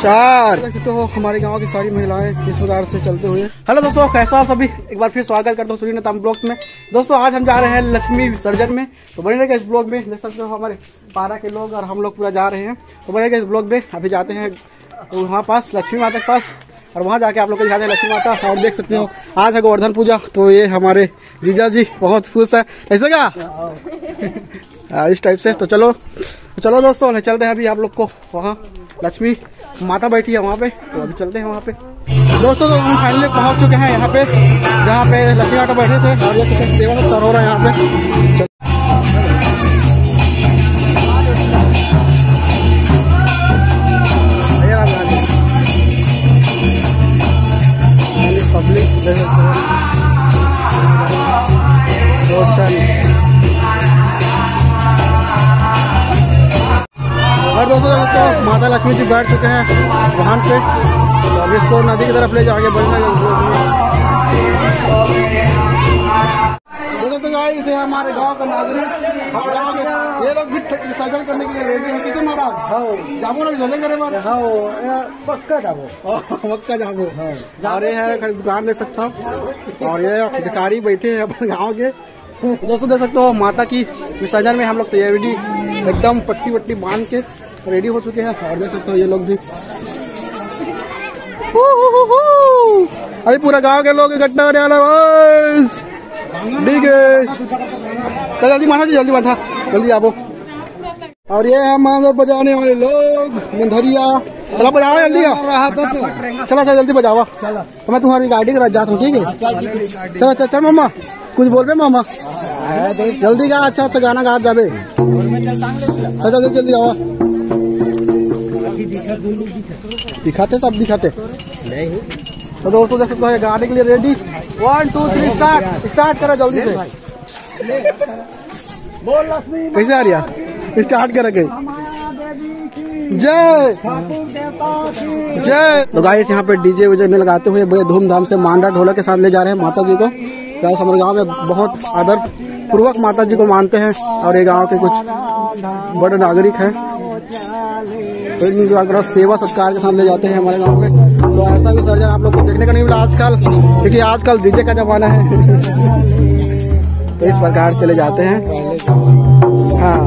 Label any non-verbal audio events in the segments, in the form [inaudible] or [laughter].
चार तो हो हमारे गाँव की सारी महिलाएँ इस प्रकार से चलते हुए। हेलो दोस्तों कैसा आप सभी? एक बार फिर स्वागत करता हूँ सूर्य ताम ब्लॉग्स में। दोस्तों आज हम जा रहे हैं लक्ष्मी विसर्जन में। तो बने रहेगा इस ब्लॉग में। देख सकते हो हमारे पारा के लोग और हम लोग पूरा जा रहे हैं। तो बने रहेगा इस ब्लॉग में। अभी जाते हैं तो वहाँ पास लक्ष्मी माता के पास। और वहाँ जाके आप लोग को दिखाते हैं लक्ष्मी माता। और देख सकते हो आज है गोवर्धन पूजा। तो ये हमारे जीजा जी बहुत खुश है। ऐसे क्या? [laughs] इस टाइप से। तो चलो तो चलो दोस्तों चलते हैं अभी आप लोग को। वहाँ। लक्ष्मी, माता बैठी है वहाँ पे तो अभी चलते हैं वहाँ पे। दोस्तों तो हम फाइनली पहुँच चुके हैं यहाँ पे, जहाँ पे लक्ष्मी माता बैठे थे, और ये कुछ सेवा सत्कार हो रहा है यहाँ पे। पब्लिक देख सकते और दोस्तों तो माता लक्ष्मी जी बैठ चुके हैं वाहन पे। तो अब इसको नदी की तरफ़ ले जाके बढ़ना दोस्तों तो गाइस इसे हमारे गाँव का नागरिक और गाँव के ये लोग भी विसर्जन करने के लिए रेडी हैं। किसे महाराज हाँ। जाबो ना विसर्जन करे मारे। हाँ पक्का जाबो। मक्का जाबो। और ये है दुकान देख सकता हूँ। और ये अधिकारी बैठे हैं अपने गाँव के। दोस्तों देख सकते हो माता की विसर्जन में हम लोग तैयारी एकदम पट्टी वट्टी बाँध के रेडी हो चुके हैं, और देख सकते हो ये लोग भी। अभी पूरा गाँव के लोग इकट्ठा होने वाला बस। ठीक है। जल्दी माथा जी जल्दी माथा। जल्दी आवो और ये है मांदर बजाने वाले लोग मुंधरिया चला, बजाओ जल्दी। चला चला, जल्दी बजावा तो मैं तुम्हारी गाड़ी के जाता हूँ, ठीक है? चलो, चल चल, मामा। कुछ बोल रहे मामा। जल्दी गा अच्छा अच्छा गाना गा जाबे चल चल, जल्दी आवा दिखाते सब, दिखाते। तो दोस्तों देख सकते गाने के लिए ready one two three start start करो जल्दी से। कैसे आ रही स्टार्ट कर गई जय। जय। तो गाइस यहाँ पे डीजे वीजे में लगाते हुए बड़े धूमधाम से मांडा ढोला के साथ ले जा रहे हैं माता जी को। गाइस हमारे गाँव में बहुत आदर पूर्वक माता जी को मानते हैं और ये गाँव के कुछ बड़े नागरिक हैं। तो अगर बड़ा सेवा सत्कार के साथ ले जाते हैं हमारे गाँव में तो ऐसा भी सर्जन आप लोग को देखने का नहीं मिला आजकल, क्योंकि आजकल डीजे का जमाना है। तो इस प्रकार से ले जाते हैं। हाँ।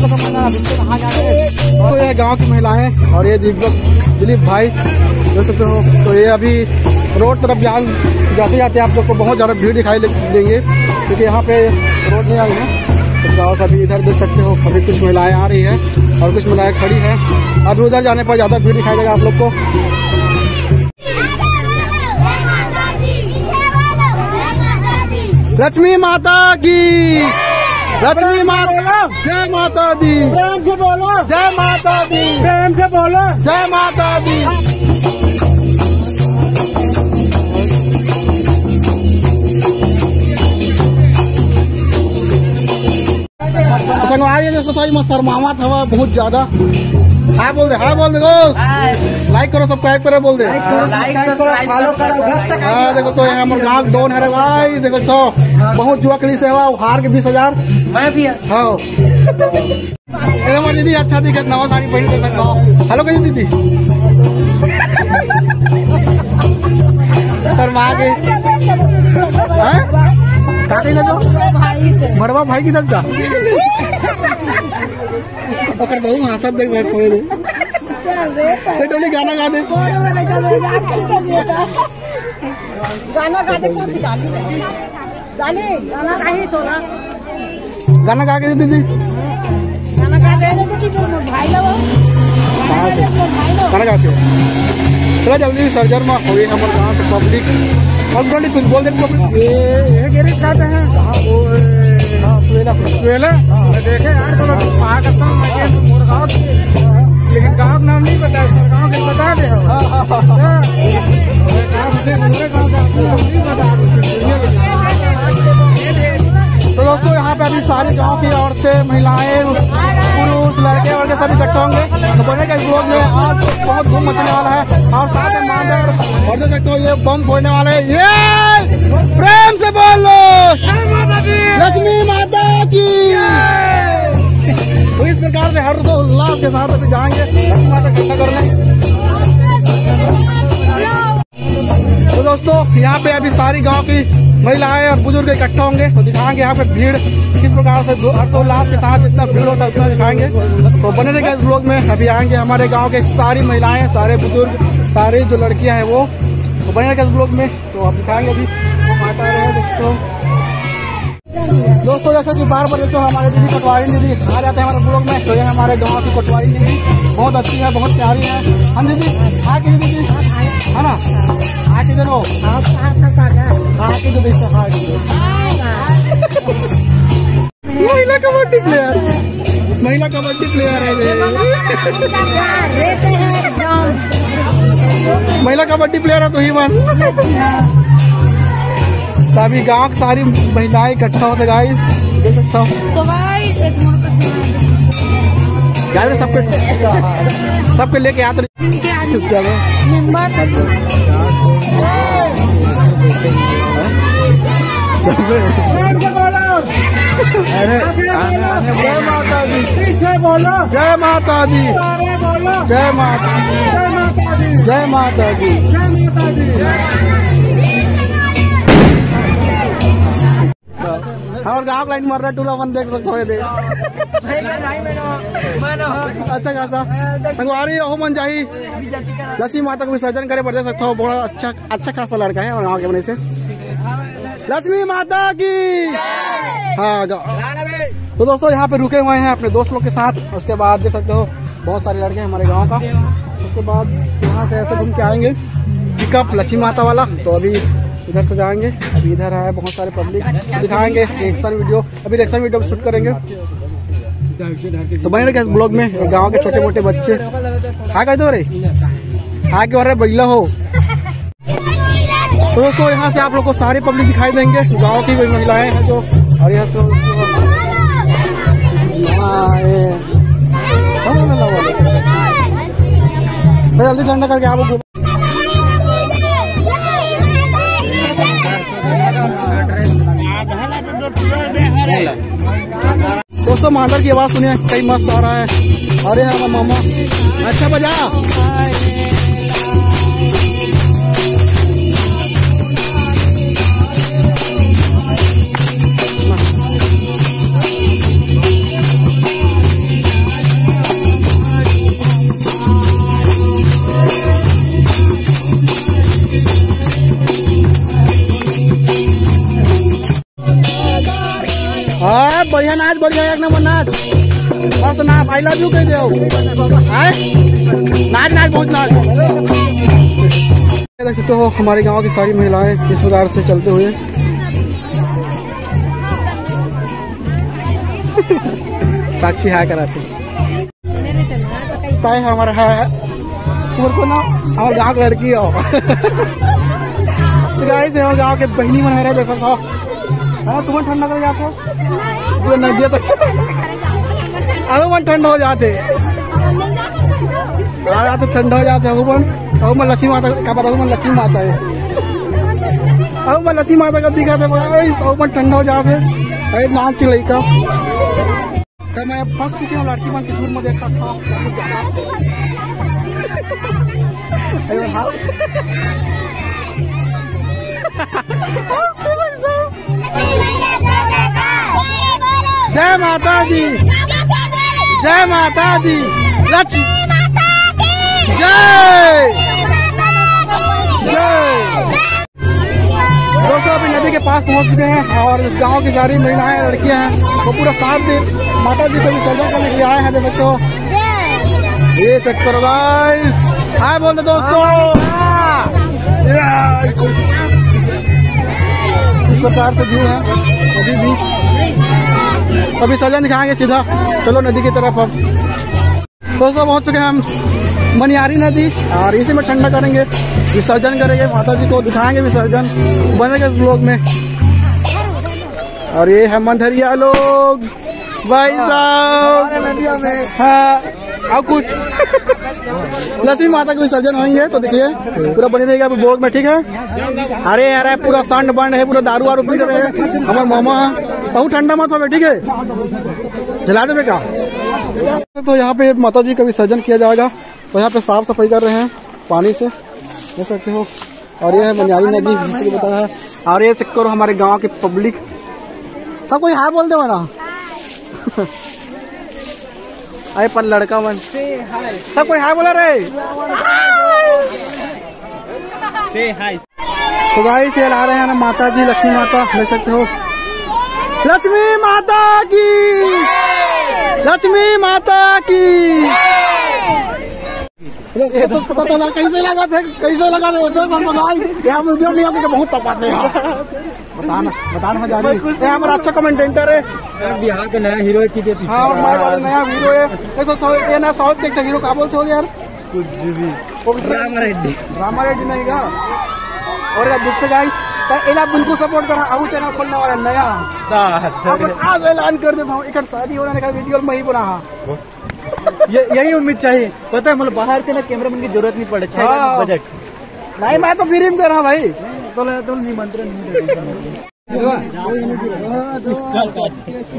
तो ये गाँव की महिलाएँ और ये दीपक, दिलीप भाई, देख सकते हो तो ये अभी रोड तरफ़ जान, जाते जाते आप लोग को बहुत ज़्यादा भीड़ दिखाई देंगे, क्योंकि यहाँ पे रोड नहीं आई है। तो गाँव से अभी इधर देख सकते हो, अभी कुछ महिलाएँ आ रही है और कुछ महिलाएँ खड़ी है। अभी उधर जाने पर ज़्यादा भीड़ दिखाई देगा आप लोग को। लक्ष्मी माता की। लक्ष्मी माता जय माता दी। प्रेम से बोलो। जय माता दी। प्रेम से बोलो। जय माता दी। संगवारी है दोस्तों थोड़ी मस्त मामा था बहुत ज़्यादा। हाँ बोल दे हाँ बोल दे दोस्त। लाइक करो सब्सक्राइब करो बोल दे। हाँ देखो तो यहाँ हमारे गाँव डोन है रे भाई। देखो तो बहुत जुआ खेली से हुआ हार के बीस हज़ार। मैं भी हाँ। दीदी अच्छा दिखत नवा साड़ी पहन के सकता हूँ हेलो कैसी दीदी? शर्मा गई। हैं? का जो? बड़वा भाई की का ओकर बहु हंसत देख रहे थोड़े देर ते डोली गाना गा दे। गाना गा दे कौन सी गाली गाने गाना नहीं थोड़ा। गाना गा के दे दीदी। गाना गा दे दे कि तुम भाई लोग। भाई गाना गाते हो चलो जल्दी विसर्जन में हो गई हमारे गाँव पब्लिक कुछ बोल ये खाते हैं। मैं देखे यार तो करता हूँ मैं। लेकिन गाँव नाम नहीं पता है गाँव के बता दे। हाँ, तो दोस्तों यहाँ पे अभी सारी गाँव की औरतें महिलाएँ सब इकट्ठे होंगे। तो बने का इस ब्लॉग में। आज बहुत धूम मचने वाला है। और साथ में मांदर और देख सकते हो ये बम फोड़ने वाले हैं। ये प्रेम से बोलो लक्ष्मी माता की। तो इस प्रकार से हर उल्लास के साथ अभी जाएँगे। लक्ष्मी माता इकट्ठा करने तो दोस्तों यहाँ पे अभी सारी गाँव की महिलाएँ और बुज़ुर्ग इकट्ठा होंगे तो दिखाएँगे यहाँ पे भीड़। किस प्रकार से हर्षोल्लास के साथ इतना भीड़ होता है, उतना दिखाएँगे। तो बने रहेगा इस ब्लॉग में। अभी आएँगे हमारे गाँव के सारी महिलाएँ, सारे बुज़ुर्ग, सारी जो लड़कियाँ हैं वो। तो बने रहेगा इस ब्लॉग में। तो आप दिखाएँगे अभी। दोस्तों दोस्तों जैसा कि बार बार देखो हमारे दीदी पटवारी दीदी आ जाते हैं हमारे ब्लॉग में। तो ये हमारे गाँव की पटवारी दीदी। बहुत अच्छी है, बहुत प्यारी है। हम दीदी हाँ की दीदी? है ना हाँ की दो हाँ की दीदी तो हाँ महिला कबड्डी प्लेयर महिला कबड्डी प्लेयर है महिला कबड्डी प्लेयर है तो ही तो अभी गाँव की सारी महिलाएँ इकट्ठा होते गाइस देख सकता हूँ. गाइस सबके सबके लेके आते चलो अरे जय माता दी बोलो जय माता दी जय माता जय माता दी जय माता दी जय और गाँव लाइन मर रहा टूला देख सकते हो अच्छा खासा। हो मन जाही लक्ष्मी माता को विसर्जन करे देख सकते हो बहुत अच्छा अच्छा खासा लड़का है, और गाँव के बने से। लक्ष्मी माता की। हाँ तो दोस्तों, यहाँ पे रुके हुए हैं अपने दोस्त लोग के साथ। उसके बाद देख सकते हो, बहुत सारे लड़के हैं हमारे गाँव का। उसके बाद यहाँ से ऐसे घूम के आएँगे। पिकअप लक्ष्मी माता वाला। तो अभी इधर से जाएँगे, अभी इधर है बहुत सारे पब्लिक दिखाएँगे रिएक्शन वीडियो अभी रिएक्शन वीडियो शूट करेंगे। तो बने रहे ब्लॉग में गाँव के छोटे मोटे बच्चे। हाँ कह दो रे। हाँ क्यों रहे बैला हो। तो दोस्तों, यहाँ से आप लोग को सारी पब्लिक दिखाई देंगे। गाँव की महिलाएँ हैं जो, और यहाँ तो जल्दी ठंडा करके आपको दोस्तों मांडर की आवाज़ सुनिए, कई मस्त आ रहा है। अरे हमारा मामा। अच्छा बजा। बढ़िया एक नंबर नाच। मस्त नाच। आई लव यू कह दो नाच नाच, बहुत नाच। देख सकते हो हमारे गाँव की सारी महिलाएँ किस प्रकार से चलते हुए। साक्षी हाय कराते तय हमारा है तुम्हारे को ना, हमारे गाँव की लड़की हो गाड़ी से गाँव के बहनी मन है देखो। था हाँ तुम्हें ठंडा कर जाते जो नदिया तक अरे मन ठंडा हो जाते। आ जाते ठंडा हो जाते अगो मन अगो मन लक्ष्मी माता का पता मन लक्ष्मी माता है। अगो मन लक्ष्मी माता का दिखाते अगो मन ठंडा हो जाते। अरे नाच का। तो मैं फंस चुकी हूँ, लड़की मन किशोर में देख हूँ। अरे [laughs] जय माता दी। जय माता दी। लक्ष्मी। जय। जय। दोस्तों अभी नदी के पास पहुँच चुके हैं और गाँव की सारी महिलाएँ लड़कियाँ हैं वो पूरा साथ दे। माता जी को विसर्जन करने के लिए आए हैं देख। हो ये चेक करो गाइस हाय बोल दो दोस्तों। इस प्रकार से व्यू है। अभी भी तो विसर्जन दिखाएँगे सीधा। चलो नदी की तरफ़ अब। दोस्तों पहुँच चुके हैं हम मनियारी नदी। और इसी में ठंडा करेंगे विसर्जन करेंगे। माता जी को दिखाएँगे विसर्जन। बनेगा इस ब्लॉग में। और ये है मंधरिया लोग। भाई साहब। हाँ। और कुछ? लक्ष्मी माता के विसर्जन होंगे तो देखिए पूरा बनी रहेगा अभी बोर्ड में ठीक है? अरे अरे पूरा संड बंड है पूरा दारू वारू पी रहे। हैं हमारे मामा बहुत ठंडा मत हो ठीक है? जला देवे का तो यहाँ पे माता जी का विसर्जन किया जाएगा। तो यहाँ पे साफ़ सफ़ाई कर रहे हैं पानी से। देख सकते हो। और ये है बनियारी नदी जिसको बताया है। और ये चक्कर हमारे गाँव की पब्लिक। सब कोई हाय बोल दे ना? अरे पर लड़का मन सब कोई हाय बोला रे। तो भाई से ला रहे हैं ना माता जी लक्ष्मी माता देख सकते हो? लक्ष्मी माता की। लक्ष्मी माता की। तो, तो, तो, तो, कैसे लगा थे? कैसे लगा थे? तो यहाँ वीडियो बहुत तपाते हैं। बताना बताना हज़ार ये हमारा अच्छा कमेंटेटर है। बिहार के नया हीरो हाँ नया हीरो है। ये तो ये ना साउथ के हीरो का बोलते हो यार? राम रेड्डी। ड्रामा रेडी नहीं का? और दिखते गाइस तो एला बिल्कुल सपोर्ट करा चैनल खोलने वाला नया। अब आज ऐलान कर देता हूँ एक शादी होने का वीडियो में ही बना। हाँ ये यही उम्मीद चाहिए। पता है मतलब बाहर से ना कैमरामैन की ज़रूरत नहीं पड़े हाँ। बजट। नहीं मैं तो फ्री दे रहा हूँ भाई। तो तो निमंत्रण नहीं दे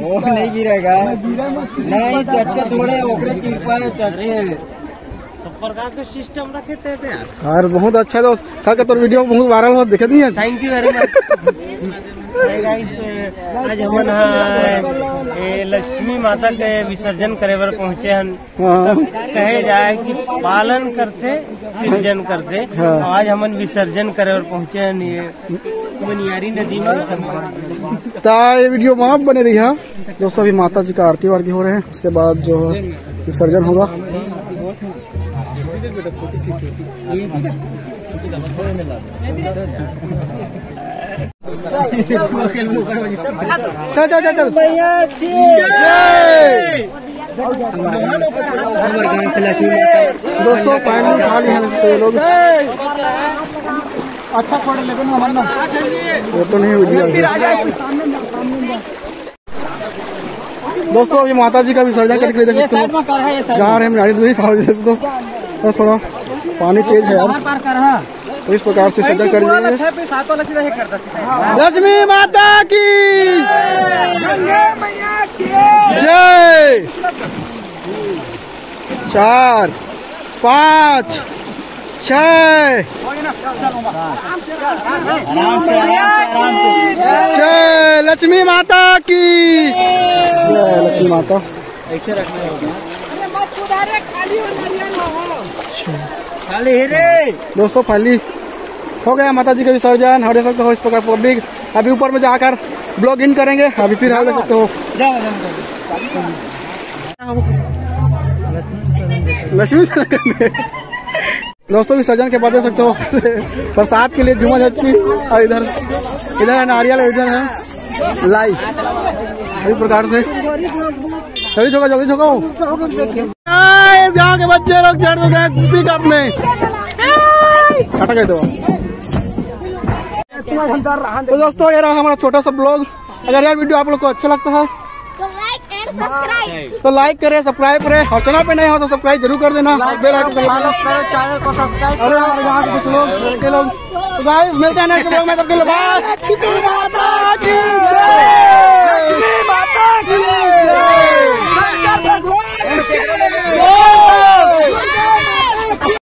वो नहीं गिरेगा। नहीं चटके थोड़े ओकरे कृपा है चटके सब प्रकार के सिस्टम रखे थे यार यार बहुत अच्छा दोस्त। का तो वीडियो बहुत वायरल हो देखे नहीं थैंक यू वेरी मच आज हमन हा ए, लक्ष्मी माता के विसर्जन करे बर पहुँचे हन। हाँ। कहे जाए कि पालन करते सृजन करते हाँ। आज हम विसर्जन करे बर पहुँचे हन ये मनियारी नदी में। ये वीडियो वहाँ बने रही है। दोस्तों अभी माता जी का आरती वारती हो रहे हैं। उसके बाद जो है विसर्जन होगा। चल चल चल चल। दोस्तों फाइनली खा लोग। अच्छा लेकिन हमारा वो तो नहीं दोस्तों, अभी माता जी का विसर्जन करके देख सकते हो। जहाँ रहे हम दूध खाओ जैसे तो तो थोड़ा पानी तेज है यार। तो इस प्रकार से विसर्जन कर दिए लक्ष्मी माता की। जय। चार पाँच छ। जय लक्ष्मी माता की। जय लक्ष्मी माता। ऐसे रखना होगा खाली खाली रे दोस्तों फाइनली हो गया माता जी का विसर्जन और देख सकते हो इस प्रकार पब्लिक अभी ऊपर में जाकर ब्लॉग इन करेंगे अभी फिर देख सकते हो। लक्ष्मी दोस्तों विसर्जन के बाद देख सकते हो। प्रसाद के लिए झुमा झटकी और इधर इधर है नारियल इधर है। लाई इस प्रकार से। जल्दी झोंका जल्दी झोंका जहाँ के बच्चे लोग चढ़ हैं पिकअप में। काटा गए तो तो दोस्तों ये रहा हमारा छोटा सा ब्लॉग। अगर यह वीडियो आप लोग को अच्छा लगता है तो लाइक करे सब्सक्राइब करे और चैनल पे नए हो तो सब्सक्राइब ज़रूर कर देना। बेल आइकन चैनल को सब्सक्राइब यहाँ कुछ लोग लोग। तो गाइस मिलते हैं नेक्स्ट ब्लॉग में तब के लिए बाय लक्ष्मी माता की लक्ष्मी माता की जय।